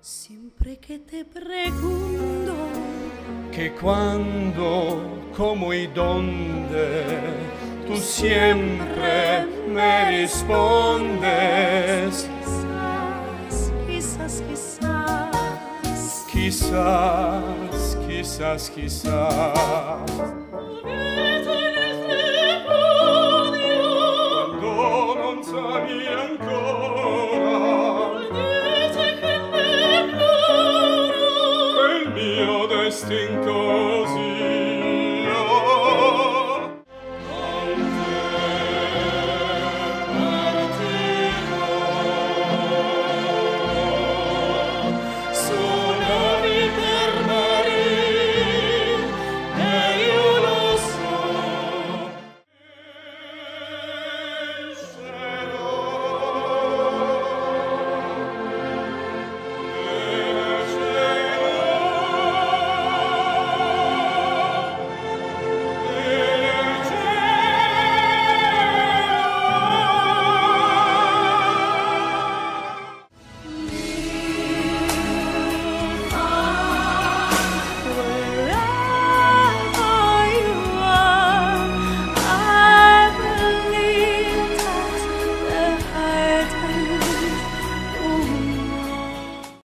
Siempre que te pregunto que cuando, cómo y dónde, tú siempre me respondes. Quizás, quizás, Quizás, quizás, quizás. Quando non sai ancora rest in così